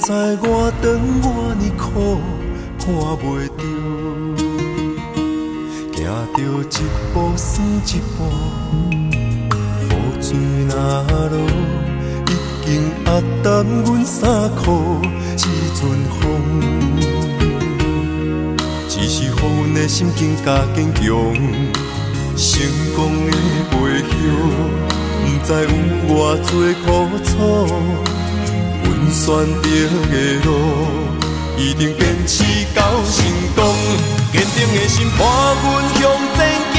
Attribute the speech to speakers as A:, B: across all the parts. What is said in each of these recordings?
A: 头前的路，不知我长偌呢苦，看袂着，行着一步算一步，雨水若落，已经压淡阮衫裤，一阵风，只是予阮的心境加坚强，成功的背后。不知有偌多苦楚，选择的路，一定坚持到成功。坚定的心伴阮向前行，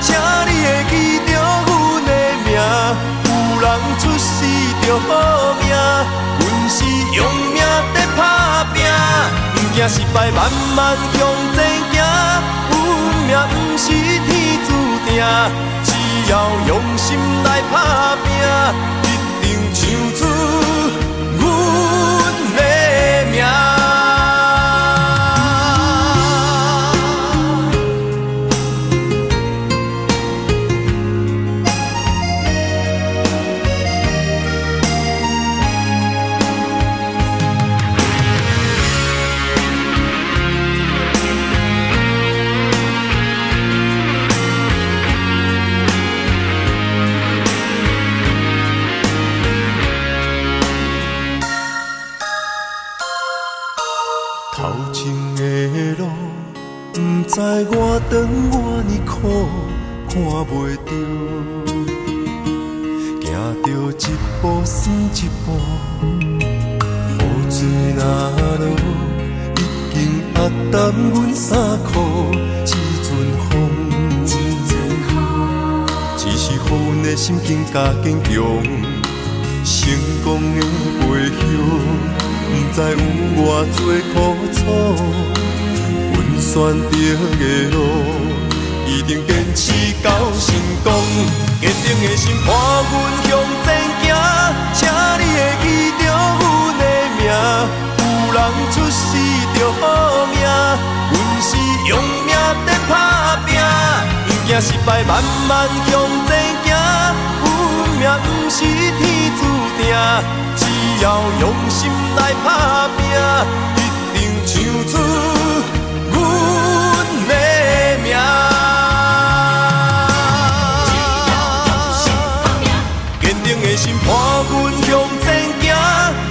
A: 请你会记着阮的名。有人出世着好命，阮是用命。在打拼，不惊失败，慢慢向前行。运命。不是天注定。只要用心来打拼，一定唱出长我呢苦，看袂着，行着一步算一步，雨水若落，已经压淡阮衫裤，一阵风，只是予阮的心境加坚强，成功的背后，不知有偌多苦楚。阮选择的路，一定坚持到成功。坚定的心伴阮向前行，请你会记着阮的名。有人出世着好命，阮是用命在打拼，不惊失败，慢慢向前行。运命不是天注定，只要用心来打拼，一定唱出。坚定的心伴阮向前行，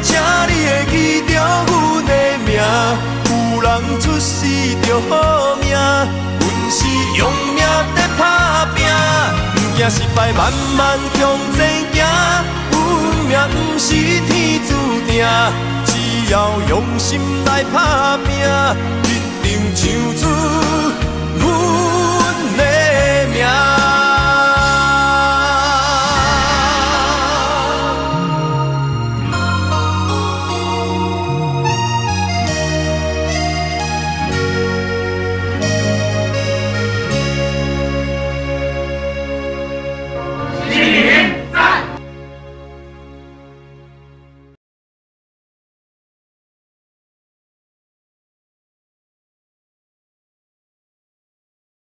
A: 请你会记着阮的名。有人出世着好命，阮是用命在打拼，不惊失败，慢慢向前行。也不是天注定，只要用心来打拼，一定唱出。